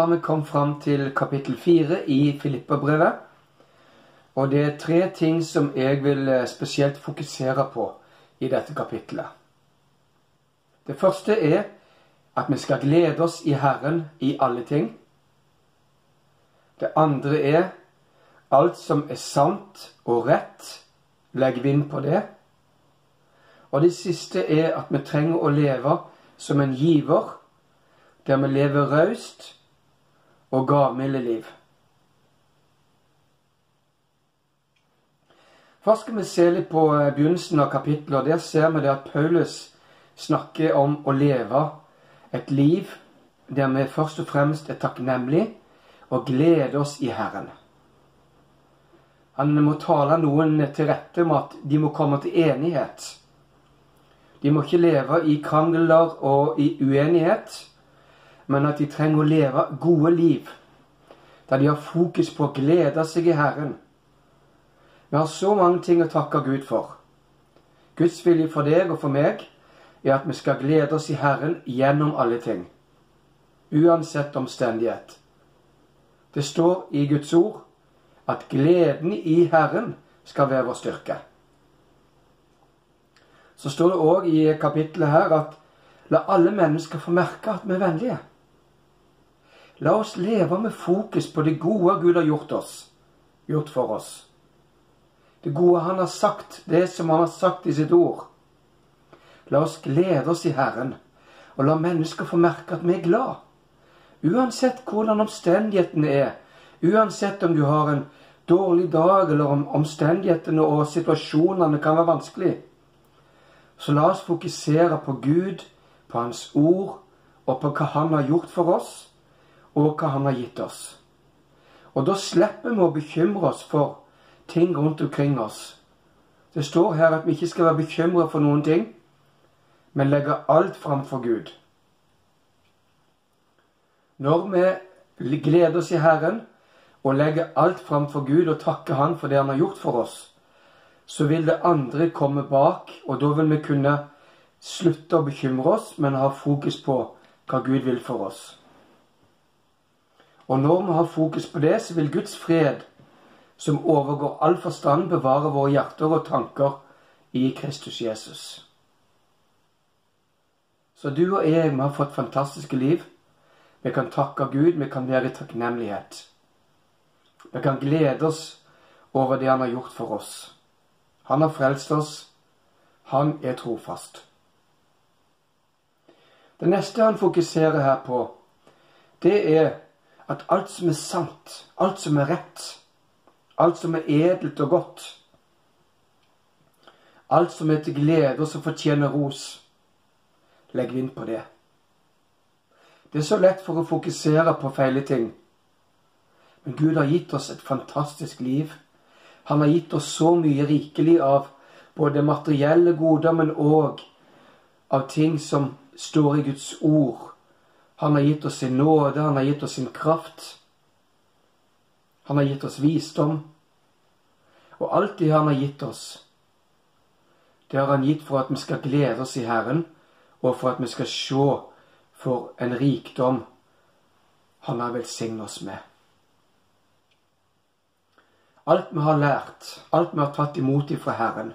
har vi kommet fram til kapittel fire i Filippabrevet. Og det er tre ting som jeg vil eh, spesielt fokusere på i dette kapittelet. Det første er at vi skal glede oss i Herren i alle ting. Det andre er alt som er sant og rett, legg vind på det. Og det siste er at vi trenger å leve som en giver, der vi lever raust og gavmilde liv. Først skal vi se litt på eh, begynnelsen av kapittelet. og Der ser vi det at Paulus snakker om å leve et liv der vi først og fremst er takknemlige og gleder oss i Herren. Han må tale noen til rette om at de må komme til enighet. De må ikke leve i krangler og i uenighet, men at de trenger å leve gode liv, der de har fokus på å glede seg i Herren. Vi har så mange ting å takke Gud for. Guds vilje for deg og for meg er at vi skal glede oss i Herren gjennom alle ting. Uansett omstendighet. Det står i Guds ord at gleden i Herren skal være vår styrke. Så står det òg i kapittelet her at la alle mennesker få merke at vi er vennlige. La oss leve med fokus på det gode Gud har gjort oss, gjort for oss. Det gode Han har sagt, det som Han har sagt i sitt ord. La oss glede oss i Herren, og la mennesker få merke at vi er glad. Uansett hvordan omstendighetene er, uansett om du har en dårlig dag, eller om omstendighetene og situasjonene kan være vanskelig, så la oss fokusere på Gud, på Hans ord, og på hva Han har gjort for oss, og hva Han har gitt oss. Og da slipper vi å bekymre oss for ting rundt omkring oss. Det står her at vi ikke skal være bekymra for noen ting, men legge alt framfor Gud. Når vi gleder oss i Herren og legger alt framfor Gud og takker Han for det Han har gjort for oss, så vil det andre komme bak, og da vil vi kunne slutte å bekymre oss, men ha fokus på hva Gud vil for oss. Og når vi har fokus på det, så vil Guds fred, som overgår all forstand, bevare våre hjerter og tanker i Kristus Jesus. Så du og jeg, vi har fått fantastiske liv. Vi kan takke Gud, vi kan være i takknemlighet. Vi kan glede oss over det Han har gjort for oss. Han har frelst oss. Han er trofast. Det neste han fokuserer her på, det er at alt som er sant, alt som er rett, alt som er edelt og godt, alt som er til glede og som fortjener ros, legger vind på det. Det er så lett for å fokusere på feile ting. Men Gud har gitt oss et fantastisk liv. Han har gitt oss så mye rikelig av både materielle goder, men òg av ting som står i Guds ord. Han har gitt oss sin nåde, han har gitt oss sin kraft. Han har gitt oss visdom. Og alt det han har gitt oss, det har han gitt for at vi skal glede oss i Herren og for at vi skal se for en rikdom han har velsignet oss med. Alt vi har lært, alt vi har tatt imot ifra Herren,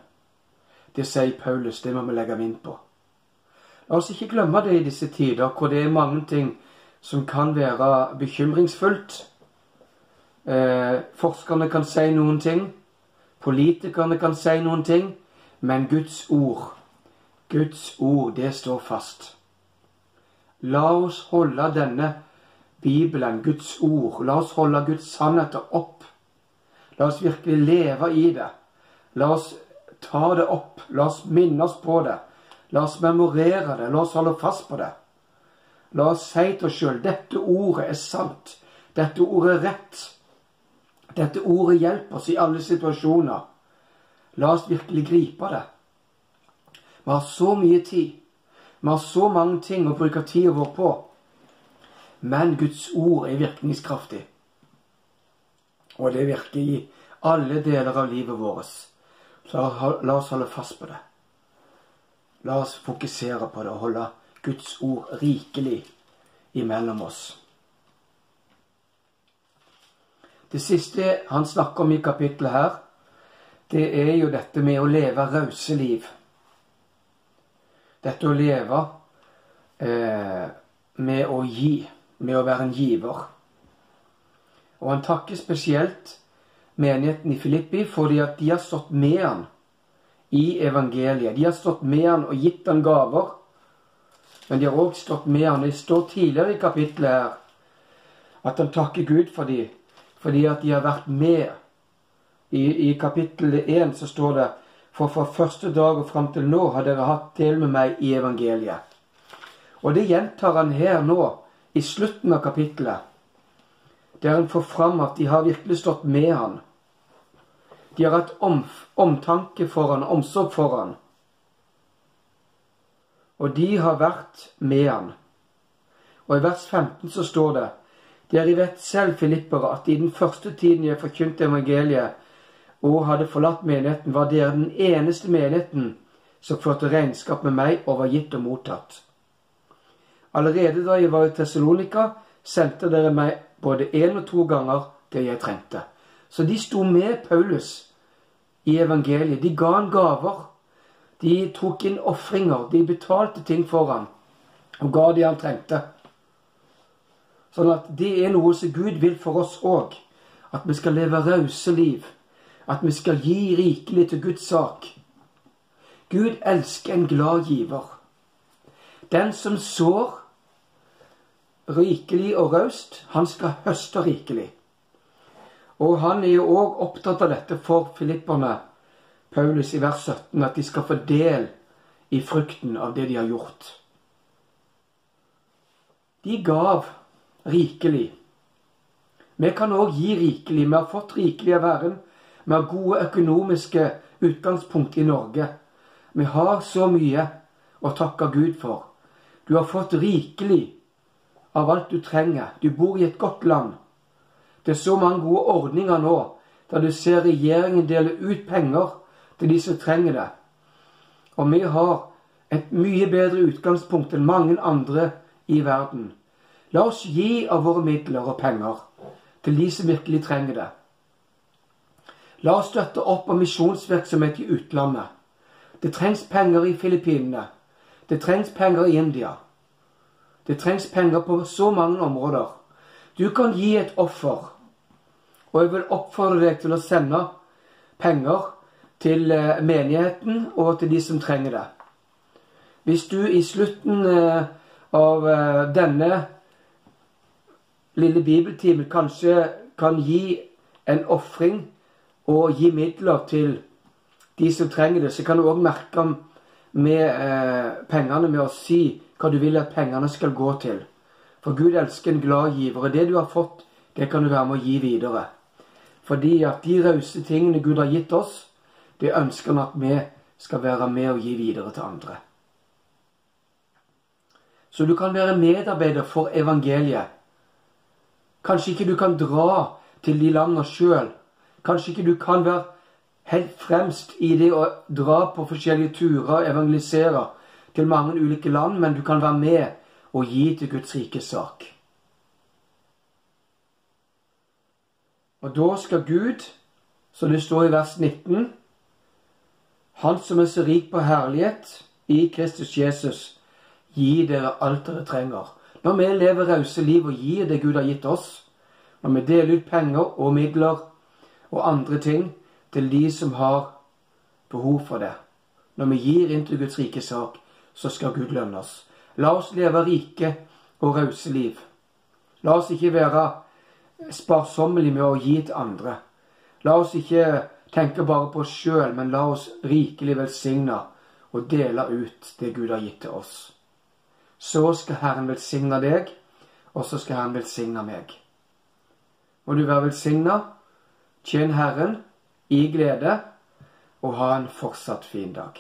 det sier Paulus, det må vi legge vind på. La oss ikke glemme det i disse tider, hvor det er mange ting som kan være bekymringsfullt. Eh, forskerne kan si noen ting, politikerne kan si noen ting, men Guds ord Guds ord, det står fast. La oss holde denne Bibelen, Guds ord, la oss holde Guds sannheter opp. La oss virkelig leve i det. La oss ta det opp. La oss minne oss på det. La oss memorere det. La oss holde fast på det. La oss si til oss sjøl dette ordet er sant. Dette ordet er rett. Dette ordet hjelper oss i alle situasjoner. La oss virkelig gripe det. Vi har så mye tid. Vi har så mange ting å bruke tida vår på. Men Guds ord er virkningskraftig. Og det virker i alle deler av livet vårt. Så la oss holde fast på det. La oss fokusere på det og holde Guds ord rikelig imellom oss. Det siste han snakker om i kapittelet her, det er jo dette med å leve rause liv. Dette å leve eh, med å gi, med å være en giver. Og han takker spesielt menigheten i Filippi fordi at de har stått med han i evangeliet. De har stått med han og gitt han gaver. Men de har òg stått med han. Det står tidligere i kapittelet her at han takker Gud for dem fordi at de har vært med. I, i kapittel 1 så står det For fra første dag og fram til nå har dere hatt del med meg i evangeliet. Og det gjentar han her nå, i slutten av kapittelet. Der han får fram at de har virkelig stått med han. De har hatt om, omtanke for han, omsorg for han. Og de har vært med han. Og i vers 15 så står det Dere vet selv, filippere, at i den første tiden jeg forkynte evangeliet og hadde forlatt menigheten, var dere den eneste menigheten som førte regnskap med meg og var gitt og mottatt. Allerede da jeg var i Tessalonika, sendte dere meg både én og to ganger det jeg trengte. Så de sto med Paulus i evangeliet. De ga han gaver. De tok inn ofringer. De betalte ting for ham og ga det han trengte. Sånn at det er noe som Gud vil for oss òg. At vi skal leve rause liv. At vi skal gi rikelig til Guds sak. Gud elsker en glad giver. Den som sår rikelig og raust, han skal høste rikelig. Og han er jo òg opptatt av dette for filipperne, Paulus i vers 17, at de skal få del i frukten av det de har gjort. De gav rikelig. Vi kan òg gi rikelig. Vi har fått rikelig av Herren. Vi har gode økonomiske utgangspunkt i Norge. Vi har så mye å takke Gud for. Du har fått rikelig av alt du trenger. Du bor i et godt land. Det er så mange gode ordninger nå, der du ser regjeringen dele ut penger til de som trenger det. Og vi har et mye bedre utgangspunkt enn mange andre i verden. La oss gi av våre midler og penger til de som virkelig trenger det. La oss støtte opp om misjonsvirksomhet i utlandet. Det trengs penger i Filippinene. Det trengs penger i India. Det trengs penger på så mange områder. Du kan gi et offer og jeg vil oppfordre deg til å sende penger til eh, menigheten og til de som trenger det. Hvis du i slutten eh, av eh, denne lille bibeltimen kanskje kan gi en ofring og gi midler til de som trenger det, så kan du òg merke med pengene med å si hva du vil at pengene skal gå til. For Gud elsker en glad giver. Og det du har fått, det kan du være med å gi videre. Fordi at de rause tingene Gud har gitt oss, det ønsker han at vi skal være med og gi videre til andre. Så du kan være medarbeider for evangeliet. Kanskje ikke du kan dra til de landene sjøl. Kanskje ikke du kan være helt fremst i det å dra på forskjellige turer og evangelisere til mange ulike land, men du kan være med og gi til Guds rike sak. Og da skal Gud, som det står i vers 19, Han som er så rik på herlighet i Kristus Jesus, gi dere alt dere trenger. Når vi lever rause liv og gir det Gud har gitt oss, når vi deler ut penger og midler og andre ting til de som har behov for det, når vi gir inn til Guds rike sak, så skal Gud lønne oss. La oss leve rike og rause liv. La oss ikke være sparsommelig med å gi til andre. La oss ikke tenke bare på oss sjøl, men la oss rikelig velsigne og dele ut det Gud har gitt til oss. Så skal Herren velsigne deg, og så skal Herren velsigne meg. Må du være velsigna, tjen Herren i glede, og ha en fortsatt fin dag.